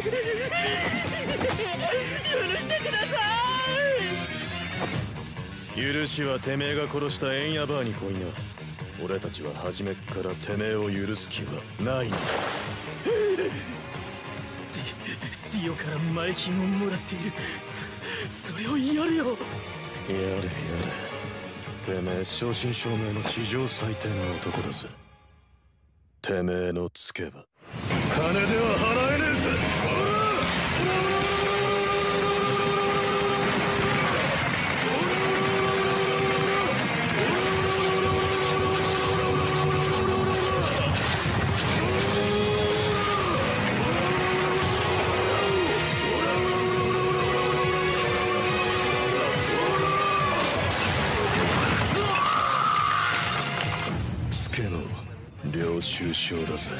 してください。許しはてめえが殺したエンヤバーに来いな。俺たちは初めっからてめえを許す気はないんだディオから前金をもらっている。そそれをやるよ。やれやれ。てめえ正真正銘の史上最低な男だぜ。てめえのつけば。金では家の領収書だぜ。